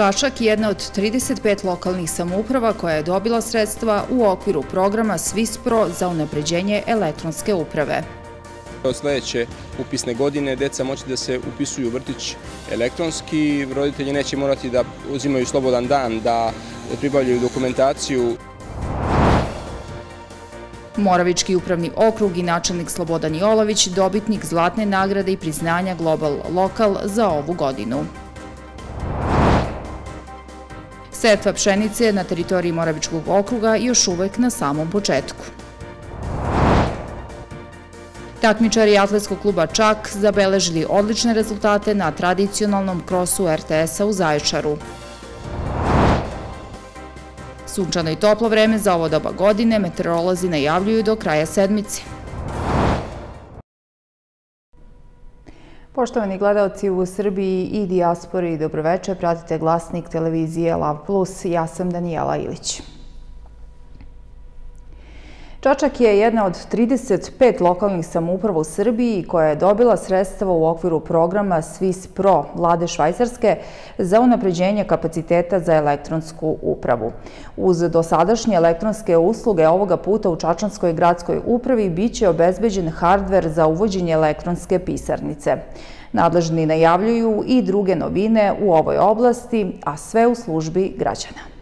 Čačak je jedna od 35 lokalnih samouprava koja je dobila sredstva u okviru programa SWISPRO za unapređenje elektronske uprave. Od sljedeće upisne godine deca moći da se upisuju u vrtić elektronski, roditelji neće morati da uzimaju slobodan dan, da pribavljaju dokumentaciju. Moravički upravni okrug i načelnik Slobodan Jolović dobitnik zlatne nagrade i priznanja Global Lokal za ovu godinu. Setva pšenice na teritoriji Moravičkog okruga još uvek na samom početku. Takmičari atletskog kluba Čak zabeležili odlične rezultate na tradicionalnom krosu RTS-a u Zaječaru. Sunčano i toplo vreme za ovo doba godine meteorolozi najavljuju do kraja sedmice. Poštovani gledalci u Srbiji i dijaspori, dobroveče, pratite glasnik televizije Lav Plus. Ja sam Danijela Ilić. Čačak je jedna od 35 lokalnih samouprava u Srbiji koja je dobila sredstva u okviru programa Swiss Pro vlade Švajcarske za unapređenje kapaciteta za elektronsku upravu. Uz dosadašnje elektronske usluge ovoga puta u Čačanskoj gradskoj upravi bit će obezbeđen hardver za uvođenje elektronske pisarnice. Nadležni najavljuju i druge novine u ovoj oblasti, a sve u službi građana.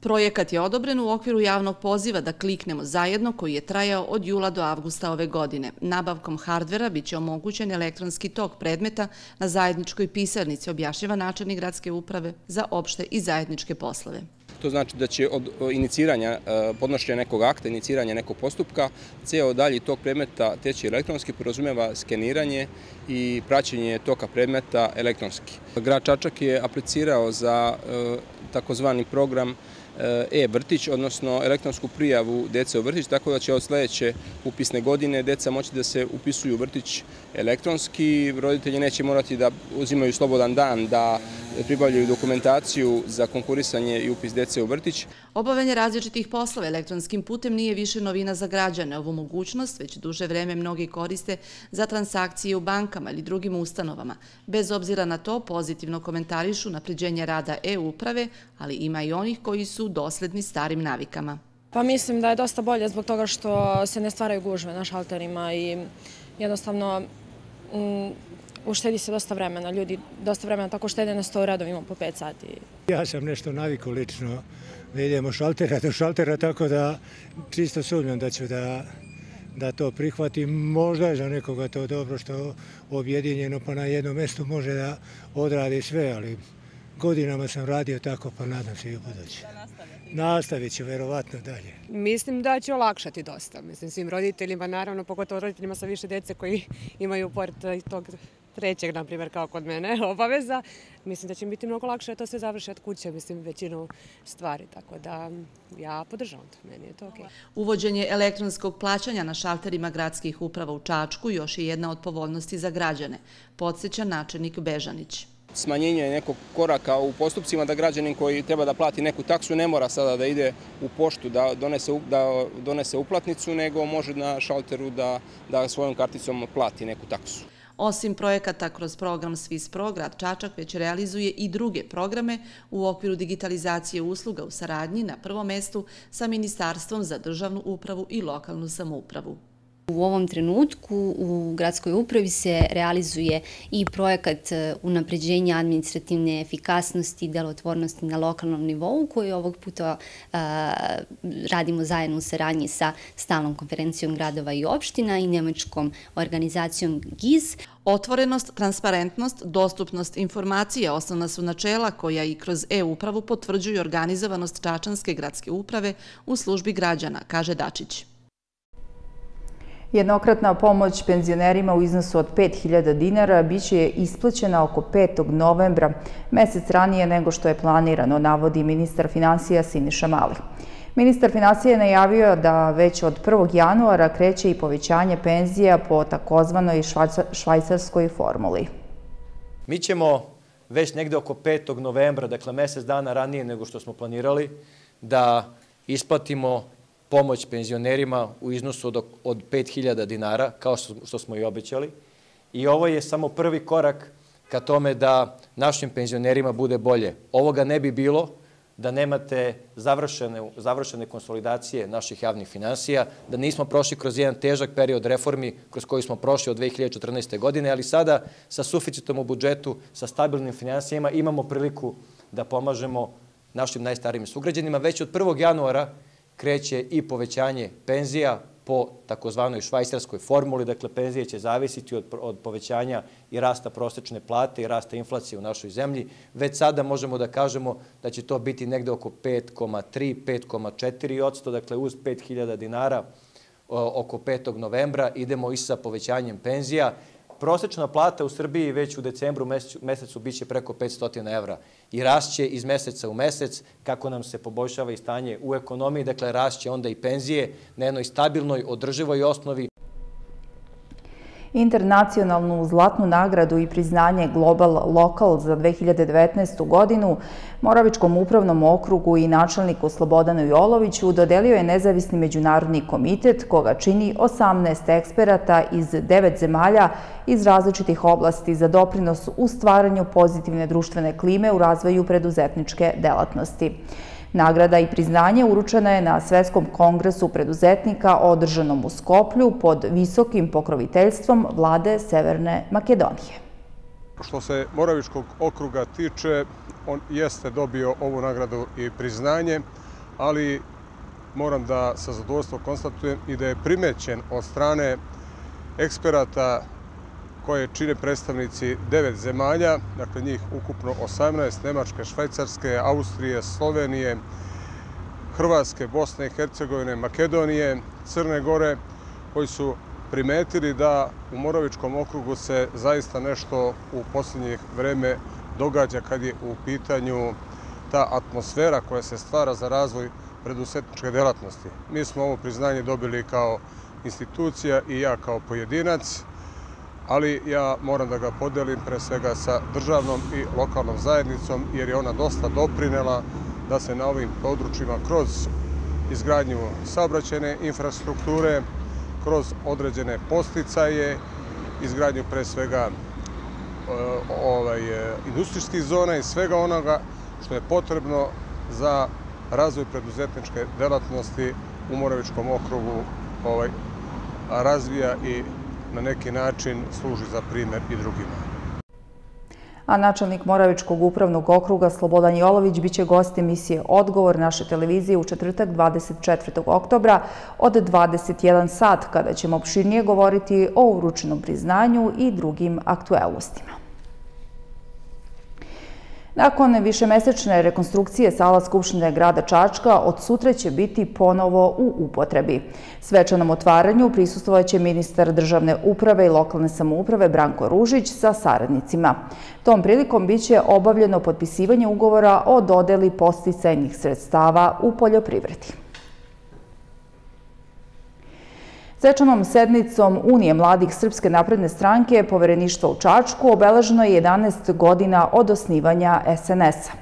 Projekat je odobren u okviru javnog poziva da kliknemo zajedno koji je trajao od jula do avgusta ove godine. Nabavkom hardvera bit će omogućen elektronski tok predmeta na zajedničkoj pisarnici, objašnjava načelnik gradske uprave za opšte i zajedničke poslove. To znači da će od iniciranja, e, podnošenja nekog akta, iniciranja nekog postupka, ceo dalji tok predmeta teći elektronski, porozumeva skeniranje i praćenje toka predmeta elektronski. Grad Čačak je aplicirao za e, takozvani program E, e-vrtić, odnosno elektronsku prijavu dece u vrtić, tako da će od sljedeće upisne godine deca moći da se upisuju u vrtić elektronski. Roditelji neće morati da uzimaju slobodan dan, da pribavljaju dokumentaciju za konkurisanje i upis dece u vrtić. Obavljanje različitih poslova elektronskim putem nije više novina za građane. Ovu mogućnost već duže vreme mnogi koriste za transakcije u bankama ili drugim ustanovama. Bez obzira na to pozitivno komentarišu napređenje rada e-uprave, ali ima i onih koji su dosledni starim navikama. Pa mislim da je dosta bolje zbog toga što se ne stvaraju gužve na šalterima i jednostavno mm, uštedi se dosta vremena. Ljudi dosta vremena tako štede na sto redom, imamo po pet sati. Ja sam nešto naviku lično da idemo šaltera do šaltera, tako da čisto sumnjam da ću da da to prihvati. Možda je za nekoga to dobro što objedinjeno pa na jednom mjestu može da odradi sve, ali godinama sam radio tako pa nadam se i u budući. Nastavit ću verovatno dalje. Mislim da će olakšati dosta. Mislim svim roditeljima, naravno, pogotovo roditeljima sa više dece koji imaju pored tog trećeg, na primjer, kao kod mene, obaveza. Mislim da će biti mnogo lakše da to se završi od kuće, mislim, većinu stvari. Tako da ja podržavam to, meni je to okej. Uvođenje elektronskog plaćanja na šalterima gradskih uprava u Čačku još je jedna od povoljnosti za građane, podsjeća načelnik Bežanić smanjenje nekog koraka u postupcima da građanin koji treba da plati neku taksu ne mora sada da ide u poštu da donese uplatnicu, nego može na šalteru da svojom karticom plati neku taksu. Osim projekata kroz program Swiss grad Čačak već realizuje i druge programe u okviru digitalizacije usluga u saradnji na prvom mestu sa Ministarstvom za državnu upravu i lokalnu samoupravu. U ovom trenutku u gradskoj upravi se realizuje i projekat e, unapređenja administrativne efikasnosti i delotvornosti na lokalnom nivou, koji ovog puta e, radimo zajedno u saradnji sa stalnom konferencijom gradova i opština i njemačkom organizacijom GIZ. Otvorenost, transparentnost, dostupnost informacije osnovna su načela koja i kroz e-upravu potvrđuju organizovanost Čačanske gradske uprave u službi građana, kaže Dačić. Jednokratna pomoć penzionerima u iznosu od 5000 dinara biće isplaćena oko 5. novembra, mesec ranije nego što je planirano, navodi ministar financija Siniša Mali. Ministar financija je najavio da već od 1. januara kreće i povećanje penzija po takozvanoj švajcarskoj formuli. Mi ćemo već negde oko 5. novembra, dakle mesec dana ranije nego što smo planirali, da isplatimo pomoć penzionerima u iznosu od 5000 dinara, kao što smo i obećali. I ovo je samo prvi korak ka tome da našim penzionerima bude bolje. Ovoga ne bi bilo da nemate završene završene konsolidacije naših javnih finansija, da nismo prošli kroz jedan težak period reformi kroz koji smo prošli od 2014. godine, ali sada sa suficitom u budžetu, sa stabilnim finansijama imamo priliku da pomažemo našim najstarijim sugrađenima. Već od 1. januara kreće i povećanje penzija, po takozvanoj švajcarskoj formuli, dakle penzije će zavisiti od povećanja i rasta prosečne plate i rasta inflacije u našoj zemlji. Već sada možemo da kažemo da će to biti negde oko 5,3, 5,4 odsto, dakle uz 5.000 dinara oko 5. novembra idemo i sa povećanjem penzija. Prosečna plata u Srbiji već u decembru mesecu biće preko 500 evra i rašće iz meseca u mesec kako nam se poboljšava i stanje u ekonomiji, dakle rašće onda i penzije na jednoj stabilnoj, održivoj osnovi. Internacionalnu zlatnu nagradu i priznanje Global Local za 2019. godinu Moravičkom upravnom okrugu i načelniku Slobodanu Joloviću dodelio je nezavisni međunarodni komitet koga čini 18 eksperata iz 9 zemalja iz različitih oblasti za doprinos u stvaranju pozitivne društvene klime u razvoju preduzetničke delatnosti. Nagrada i priznanje uručena je na Svetskom kongresu preduzetnika održanom u Skoplju pod visokim pokroviteljstvom vlade Severne Makedonije. Što se Moravičkog okruga tiče, on jeste dobio ovu nagradu i priznanje, ali moram da sa zadovoljstvom konstatujem i da je primećen od strane eksperata koje čine predstavnici devet zemalja, dakle njih ukupno 18, Nemačke, Švajcarske, Austrije, Slovenije, Hrvatske, Bosne i Hercegovine, Makedonije, Crne Gore, koji su primetili da u Morovičkom okrugu se zaista nešto u posljednjih vreme događa kad je u pitanju ta atmosfera koja se stvara za razvoj predusetničke delatnosti. Mi smo ovo priznanje dobili kao institucija i ja kao pojedinac ali ja moram da ga podelim pre svega sa državnom i lokalnom zajednicom, jer je ona dosta doprinela da se na ovim područjima kroz izgradnju saobraćene infrastrukture, kroz određene posticaje, izgradnju pre svega e, ovaj, e, industrijskih zona i svega onoga što je potrebno za razvoj preduzetničke delatnosti u Moravičkom okrugu ovaj, razvija i na neki način služi za primjer i drugima. A načelnik Moravičkog upravnog okruga Slobodan Jolović biće gost emisije Odgovor naše televizije u četvrtak 24. oktobra od 21 sat kada ćemo opširnije govoriti o uručenom priznanju i drugim aktuelnostima. Nakon višemesečne rekonstrukcije sala Skupštine grada Čačka od sutra će biti ponovo u upotrebi. Svečanom otvaranju prisustovaće ministar državne uprave i lokalne samouprave Branko Ružić sa saradnicima. Tom prilikom biće obavljeno potpisivanje ugovora o dodeli posticajnih sredstava u poljoprivredi. Svečanom sednicom Unije mladih Srpske napredne stranke povereništva u Čačku obeleženo je 11 godina od osnivanja SNS-a.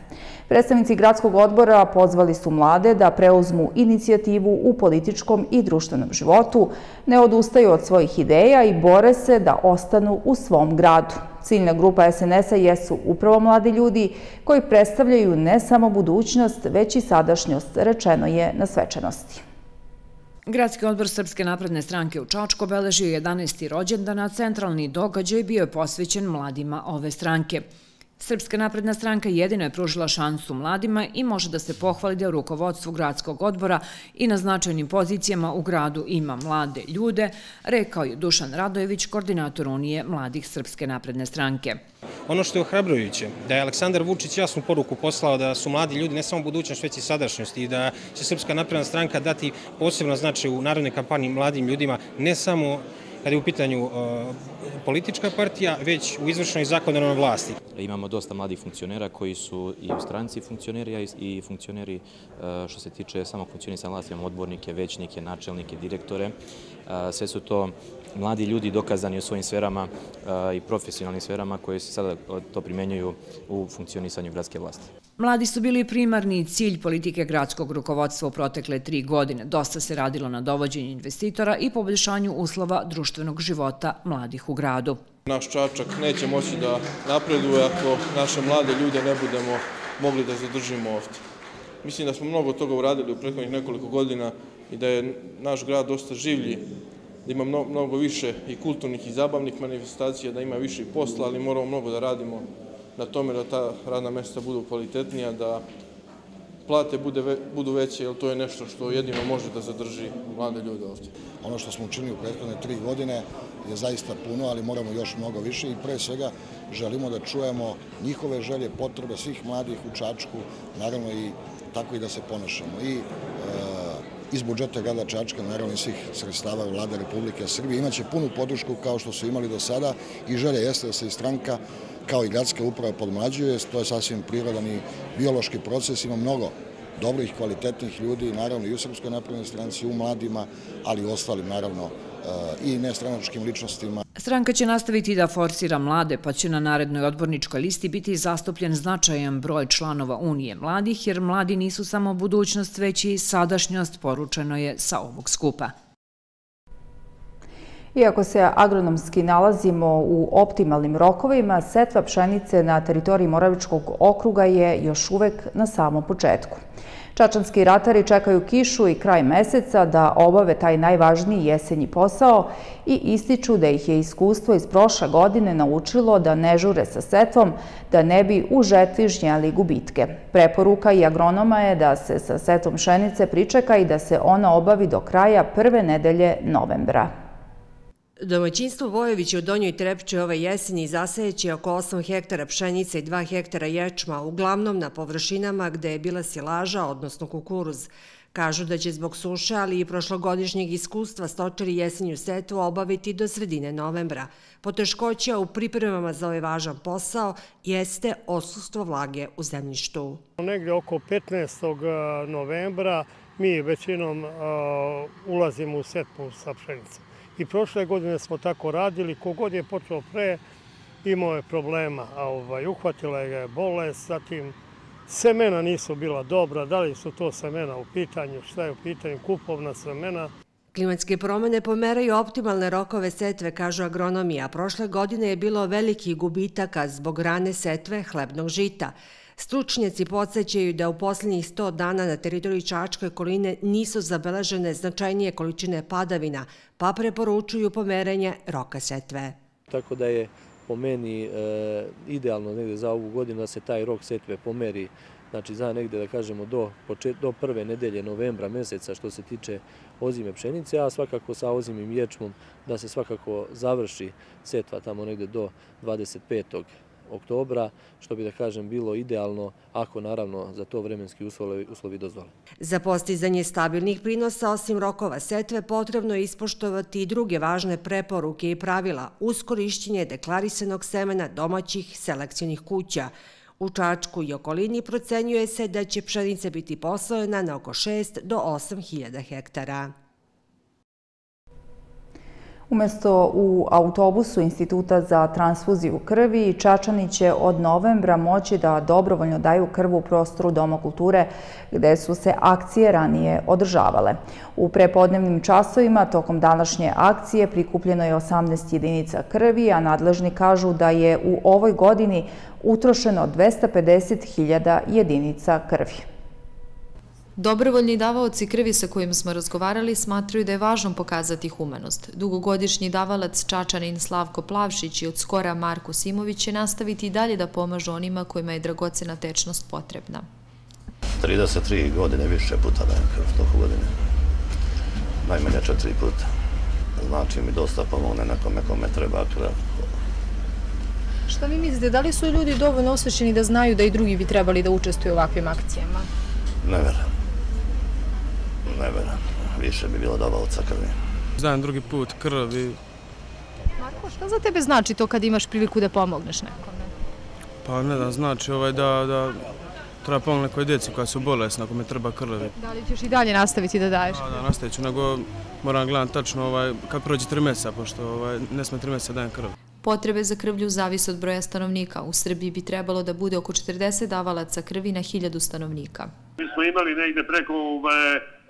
Predstavnici gradskog odbora pozvali su mlade da preuzmu inicijativu u političkom i društvenom životu, ne odustaju od svojih ideja i bore se da ostanu u svom gradu. Ciljna grupa SNS-a jesu upravo mladi ljudi koji predstavljaju ne samo budućnost, već i sadašnjost, rečeno je na svečanosti. Gradski odbor Srpske napredne stranke u Čačku obeležio 11. rođendan, a centralni događaj bio je posvećen mladima ove stranke. Srpska napredna stranka jedino je pružila šansu mladima i može da se pohvali da u rukovodstvu gradskog odbora i na značajnim pozicijama u gradu ima mlade ljude, rekao je Dušan Radojević, koordinator Unije mladih Srpske napredne stranke. Ono što je ohrabrujuće, da je Aleksandar Vučić jasnu poruku poslao da su mladi ljudi ne samo budućnost, već i sadašnjost i da će Srpska napredna stranka dati posebno značaj u narodnoj kampanji mladim ljudima, ne samo kada je u pitanju uh, politička partija, već u izvršnoj zakonodavnoj vlasti. Imamo dosta mladih funkcionera koji su i u stranci funkcioneri i funkcioneri uh, što se tiče samog funkcionisa vlasti, imamo odbornike, većnike, načelnike, direktore. Uh, sve su to mladi ljudi dokazani u svojim sferama i profesionalnim sferama koje se sada to primenjuju u funkcionisanju gradske vlasti. Mladi su bili primarni cilj politike gradskog rukovodstva u protekle tri godine. Dosta se radilo na dovođenju investitora i poboljšanju uslova društvenog života mladih u gradu. Naš Čačak neće moći da napreduje ako naše mlade ljude ne budemo mogli da zadržimo ovdje. Mislim da smo mnogo toga uradili u prethodnih nekoliko godina i da je naš grad dosta življi, da ima mnogo više i kulturnih i zabavnih manifestacija, da ima više i posla, ali moramo mnogo da radimo na tome da ta radna mesta budu kvalitetnija, da plate bude, budu veće, jer to je nešto što jedino može da zadrži mlade ljude ovdje. Ono što smo učinili u prethodne tri godine je zaista puno, ali moramo još mnogo više i pre svega želimo da čujemo njihove želje, potrebe svih mladih u Čačku, naravno i tako i da se ponašamo. I e, iz budžeta grada Čačka, naravno i svih sredstava vlade Republike Srbije, imaće punu podršku kao što su imali do sada i želje jeste da se i stranka kao i gradska uprava podmlađuje, to je sasvim prirodan i biološki proces, ima mnogo dobrih, kvalitetnih ljudi, naravno i u Srpskoj napravljenoj stranci, u mladima, ali i ostalim, naravno, i nestranačkim ličnostima. Stranka će nastaviti da forsira mlade, pa će na narednoj odborničkoj listi biti zastupljen značajan broj članova Unije mladih, jer mladi nisu samo budućnost, već i sadašnjost, poručeno je sa ovog skupa. Iako se agronomski nalazimo u optimalnim rokovima, setva pšenice na teritoriji Moravičkog okruga je još uvek na samom početku. Čačanski ratari čekaju kišu i kraj meseca da obave taj najvažniji jesenji posao i ističu da ih je iskustvo iz prošle godine naučilo da ne žure sa setvom, da ne bi u žetvi žnjeli gubitke. Preporuka i agronoma je da se sa setvom pšenice pričeka i da se ona obavi do kraja prve nedelje novembra. Domaćinstvo Vojević u Donjoj Trepče ove jesenji zasejeće oko 8 hektara pšenice i 2 hektara ječma, uglavnom na površinama gde je bila silaža, odnosno kukuruz. Kažu da će zbog suše, ali i prošlogodišnjeg iskustva stočari jesenju setu obaviti do sredine novembra. Poteškoća u pripremama za ovaj važan posao jeste osustvo vlage u zemljištu. Negde oko 15. Eh, novembra mi većinom eh, ulazimo u setpu sa pšenicom. I prošle godine smo tako radili, kogod je počeo pre, imao je problema, a ovaj, uhvatila je bolest, zatim semena nisu bila dobra, da li su to semena u pitanju, šta je u pitanju, kupovna semena. Klimatske promjene pomeraju optimalne rokove setve, kažu agronomija. Prošle godine je bilo veliki gubitaka zbog rane setve hlebnog žita. Stručnjaci podsjećaju da u posljednjih 100 dana na teritoriji Čačke koline nisu zabeležene značajnije količine padavina, pa preporučuju pomerenje roka setve. Tako da je po meni e, idealno negde za ovu godinu da se taj rok setve pomeri znači za negde da kažemo do, do prve nedelje novembra meseca što se tiče ozime pšenice, a svakako sa ozimim ječmom da se svakako završi setva tamo negde do 25 oktobra, što bi da kažem bilo idealno ako naravno za to vremenski uslovi dozvole. Za postizanje stabilnih prinosa osim rokova setve potrebno je ispoštovati i druge važne preporuke i pravila uz korišćenje deklarisanog semena domaćih selekcijnih kuća. U Čačku i okolini procenjuje se da će pšenica biti poslojena na oko 6 do 8 hiljada hektara. Umesto u autobusu Instituta za transfuziju krvi, Čačani će od novembra moći da dobrovoljno daju krv u prostoru Doma kulture gde su se akcije ranije održavale. U prepodnevnim časovima tokom današnje akcije prikupljeno je 18 jedinica krvi, a nadležni kažu da je u ovoj godini utrošeno 250.000 jedinica krvi. Dobrovoljni davaoci krvi sa kojim smo razgovarali smatruju da je važno pokazati humanost. Dugogodišnji davalac Čačanin Slavko Plavšić i od skora Marko Simović će nastaviti i dalje da pomažu onima kojima je dragocena tečnost potrebna. 33 godine više puta dajem krv toku godine. Najmanje četiri puta. Znači mi dosta pomogne nekome kome treba krv. Šta vi mislite, da li su ljudi dovoljno osvećeni da znaju da i drugi bi trebali da učestuju u ovakvim akcijama? Ne verujem ne veram. Više bi bilo davalca krvi. Znam drugi put krv i... Marko, šta za tebe znači to kad imaš priliku da pomogneš nekome? Pa ne znam, znači ovaj da, da treba pomogne koje djeci koja su bolesne ako me treba krvi. Da li ćeš i dalje nastaviti da daješ? Da, da, nastavit ću, nego moram gledati tačno ovaj, kad prođe tri mjeseca, pošto ovaj, ne sme tri mjeseca dajem krv. Potrebe za krvlju zavise od broja stanovnika. U Srbiji bi trebalo da bude oko 40 davalaca krvi na hiljadu stanovnika. Mi smo imali negde preko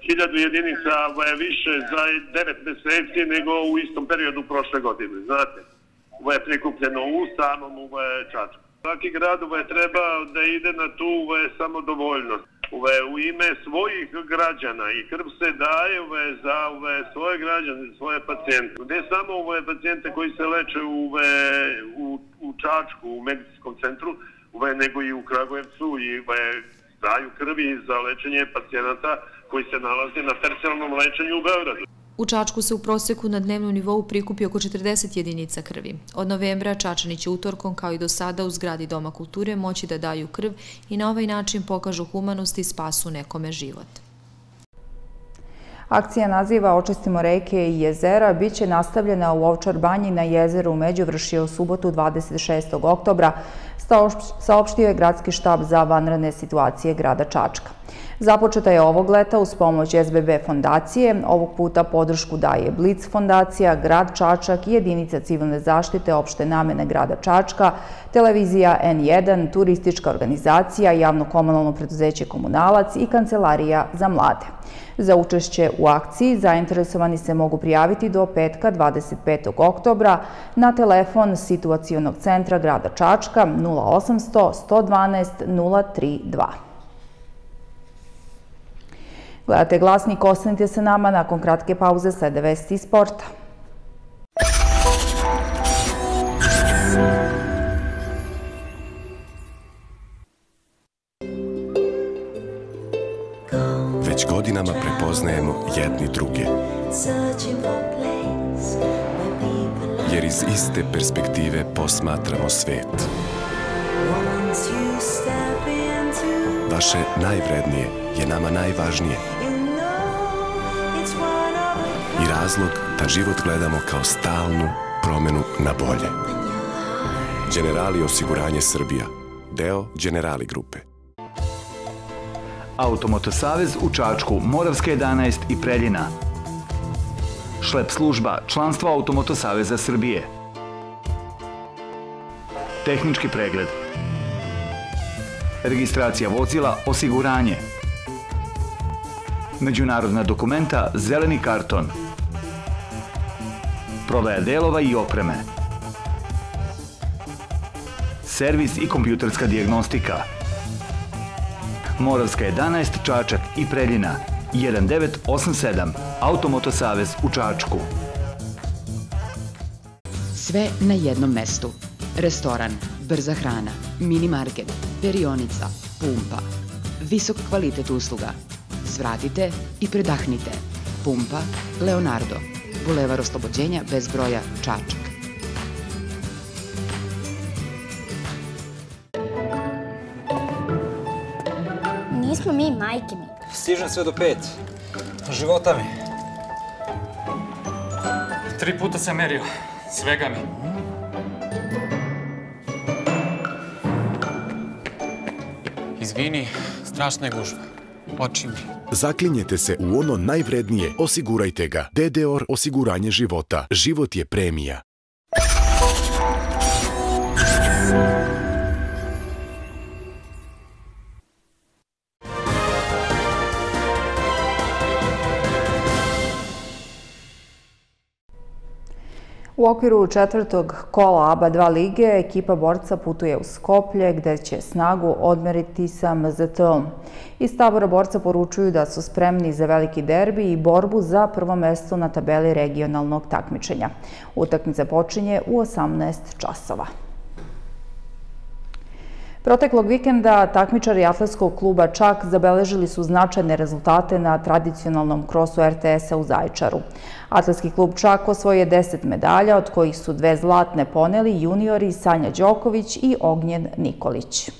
hiljadu jedinica više za devet meseci nego u istom periodu prošle godine. Znate, ovo je prikupljeno u samom Čačku. Svaki grad treba da ide na tu samodovoljnost. U ime svojih građana i krv se daje za svoje građane, svoje pacijente. Ne samo pacijente koji se leče u u Čačku, u medicinskom centru, nego i u Kragujevcu i daju krvi za lečenje pacijenata koji se nalaze na tercijalnom lečenju u Beogradu. U Čačku se u prosjeku na dnevnom nivou prikupi oko 40 jedinica krvi. Od novembra Čačani će utorkom, kao i do sada, u zgradi Doma kulture moći da daju krv i na ovaj način pokažu humanost i spasu nekome život. Akcija naziva Očistimo reke i jezera biće nastavljena u Ovčar banji na jezeru u Međuvršije u subotu 26. oktobra, saopštio je gradski štab za vanredne situacije grada Čačka. Započeta je ovog leta uz pomoć SBB fondacije. Ovog puta podršku daje Blitz fondacija, grad Čačak i jedinica civilne zaštite opšte namene grada Čačka, televizija N1, turistička organizacija, javno-komunalno preduzeće Komunalac i kancelarija za mlade. Za učešće u akciji zainteresovani se mogu prijaviti do petka 25. oktobra na telefon situacijonog centra grada Čačka 0800 112 032. Gledate glasnik, ostanite se nama nakon kratke pauze sa 90 sporta. Posmatramo svet. Vaše najvrednije je nama najvažnije i razlog da život gledamo kao stalnu promenu na bolje. Generali osiguranje Srbija, deo Generali grupe. Automotosavez u Čačku, Moravska 11 i Preljina. Šlep služba, članstvo Automotosaveza Srbije. Tehnički pregled. Registracija vozila, osiguranje. Međunarodna dokumenta, zeleni karton prodaja delova i opreme, servis i kompjuterska diagnostika, Moravska 11 Čačak i Preljina 1987 Automotosavez u Čačku. Sve na jednom mestu. Restoran, brza hrana, mini market, perionica, pumpa. Visok kvalitet usluga. Svratite i predahnite. Pumpa Leonardo. Bulevar Oslobođenja bez broja Čačak. Nismo mi majke mi. Stižem sve do pet. Života mi. Tri puta sam merio. Svega mi. Извини, страшна е гужва. Очи ми. Заклинјете се у оно највредније, осигурајте га. ДДОР осигурање живота. Живот е премија. U okviru četvrtog kola ABA 2 lige ekipa borca putuje u Skoplje gde će snagu odmeriti sa MZT-om. Iz tabora borca poručuju da su spremni za veliki derbi i borbu za prvo mesto na tabeli regionalnog takmičenja. Utakmica počinje u 18 časova. Proteklog vikenda takmičari atletskog kluba Čak zabeležili su značajne rezultate na tradicionalnom krosu RTS-a u Zajčaru. Atletski klub Čak osvoje deset medalja, od kojih su dve zlatne poneli juniori Sanja Đoković i Ognjen Nikolić.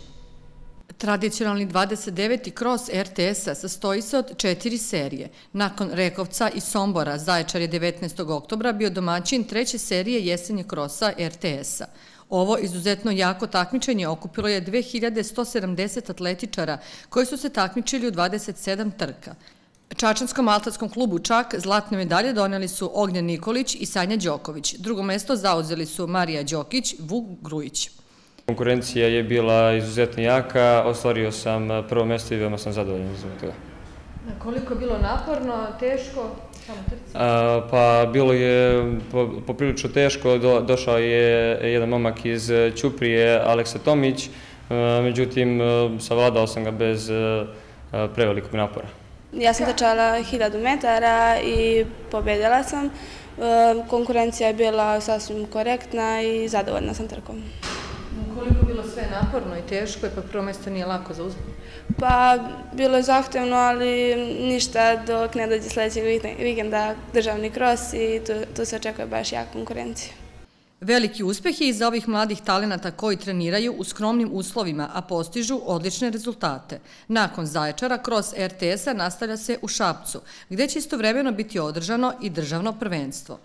Tradicionalni 29. kros RTS-a sastoji se od četiri serije. Nakon Rekovca i Sombora, Zaječar je 19. oktobra bio domaćin treće serije jesenje krosa RTS-a. Ovo izuzetno jako takmičenje okupilo je 2170 atletičara koji su se takmičili u 27 trka. Čačanskom altatskom klubu Čak zlatne medalje doneli su Ognjen Nikolić i Sanja Đoković. Drugo mesto zauzeli su Marija Đokić, Vuk Grujić. Konkurencija je bila izuzetno jaka, ostvario sam prvo mesto i veoma sam zadovoljan zbog toga. Koliko je bilo naporno, teško? Pa bilo je poprilično teško, došao je jedan momak iz Ćuprije, Aleksa Tomić, međutim savladao sam ga bez prevelikog napora. Ja sam začala hiljadu metara i pobedila sam. Konkurencija je bila sasvim korektna i zadovoljna sam trkom. Koliko bilo sve naporno i teško i pa prvo mjesto nije lako za uzbog? Pa bilo je zahtevno, ali ništa dok ne dođe sljedećeg vikenda državni kros i tu se očekuje baš jak konkurencija. Veliki uspeh je iza ovih mladih talenata koji treniraju u skromnim uslovima, a postižu odlične rezultate. Nakon Zaječara, kros RTS-a nastavlja se u Šapcu, gdje će istovremeno biti održano i državno prvenstvo.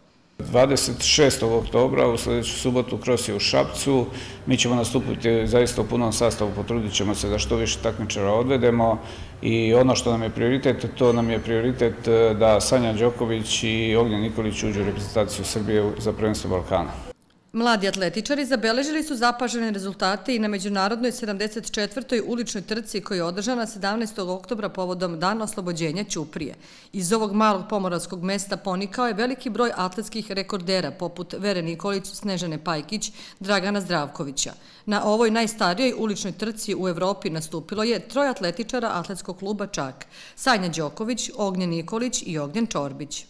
26. oktobra u sljedeću subotu kros je u Šapcu. Mi ćemo nastupiti zaista u punom sastavu, potrudit ćemo se da što više takmičara odvedemo i ono što nam je prioritet, to nam je prioritet eh, da Sanja Đoković i Ognjen Nikolić uđu u reprezentaciju Srbije za prvenstvo Balkana. Mladi atletičari zabeležili su zapažene rezultate i na Međunarodnoj 74. uličnoj trci koja je održana 17. oktobra povodom Dana oslobođenja Ćuprije. Iz ovog malog pomoravskog mesta ponikao je veliki broj atletskih rekordera poput Vere Nikolić, Snežane Pajkić, Dragana Zdravkovića. Na ovoj najstarijoj uličnoj trci u Evropi nastupilo je troj atletičara atletskog kluba Čak, Sanja Đoković, Ognjen Nikolić i Ognjen Čorbić.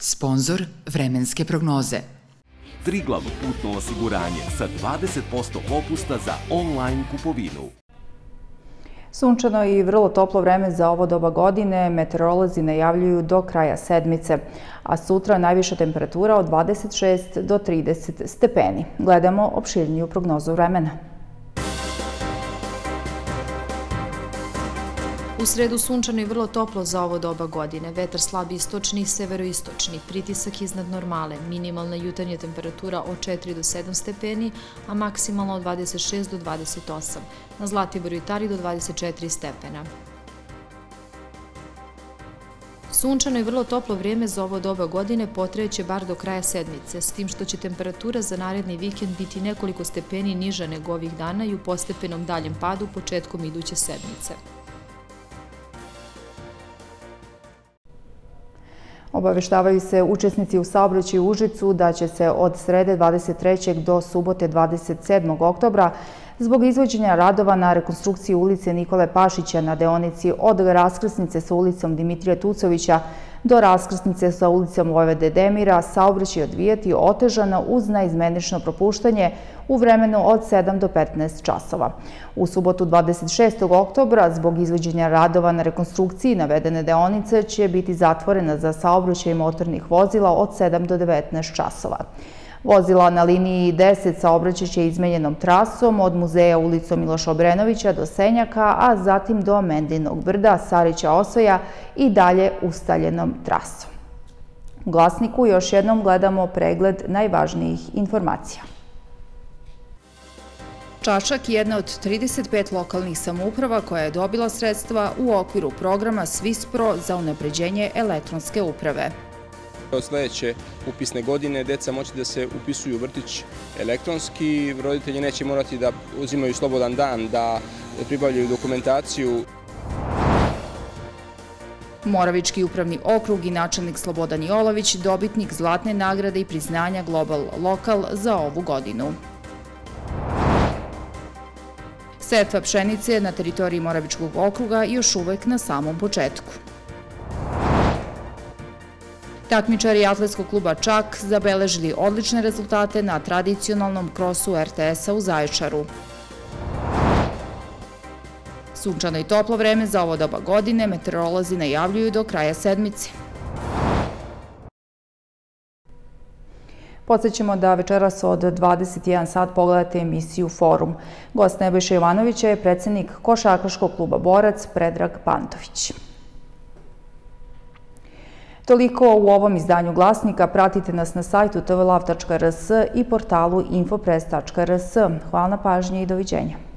Sponzor vremenske prognoze. Triglav putno osiguranje sa 20% popusta za online kupovinu. Sunčano i vrlo toplo vreme za ovo doba godine meteorolozi najavljuju do kraja sedmice, a sutra najviša temperatura od 26 do 30 stepeni. Gledamo opširniju prognozu vremena. U sredu sunčano i vrlo toplo za ovo doba godine. Vetar slab istočni i severoistočni. Pritisak iznad normale. Minimalna jutarnja temperatura od 4 do 7 stepeni, a maksimalno od 26 do 28. Na Zlatiboru i Tari do 24 stepena. Sunčano i vrlo toplo vrijeme za ovo doba godine potreće bar do kraja sedmice, s tim što će temperatura za naredni vikend biti nekoliko stepeni niža nego ovih dana i u postepenom daljem padu početkom iduće sedmice. Obaveštavaju se učesnici u saobraćaju Užicu da će se od srede 23. do subote 27. oktobra zbog izvođenja radova na rekonstrukciji ulice Nikole Pašića na deonici od raskrsnice sa ulicom Dimitrija Tucovića do raskrsnice sa ulicom Vojvode Demira saobraćaj odvijati otežano uz naizmenično propuštanje u vremenu od 7 do 15 časova. U subotu 26. oktobra zbog izvođenja radova na rekonstrukciji navedene deonice će biti zatvorena za saobraćaj motornih vozila od 7 do 19 časova. Vozila na liniji 10 saobraćaće izmenjenom trasom od muzeja ulicom Miloša Obrenovića do Senjaka, a zatim do Mendinog brda, Sarića Osoja i dalje ustaljenom trasom. U glasniku još jednom gledamo pregled najvažnijih informacija. Čačak je jedna od 35 lokalnih samouprava koja je dobila sredstva u okviru programa SWISPRO za unapređenje elektronske uprave. Od sljedeće upisne godine deca moći da se upisuju u vrtić elektronski, roditelji neće morati da uzimaju slobodan dan, da pribavljaju dokumentaciju. Moravički upravni okrug i načelnik Slobodan Jolović dobitnik zlatne nagrade i priznanja Global Lokal za ovu godinu. Setva pšenice na teritoriji Moravičkog okruga još uvek na samom početku. Takmičari atletskog kluba Čak zabeležili odlične rezultate na tradicionalnom krosu RTS-a u Zaječaru. Sunčano i toplo vreme za ovo doba godine meteorolozi najavljuju do kraja sedmice. Podsećemo da večeras od 21 sat pogledate emisiju Forum. Gost Nebojša Jovanovića je predsjednik Košarkaškog kluba Borac Predrag Pantović. Toliko u ovom izdanju glasnika. Pratite nas na sajtu tvlav.rs i portalu infopress.rs. Hvala na pažnje i doviđenja.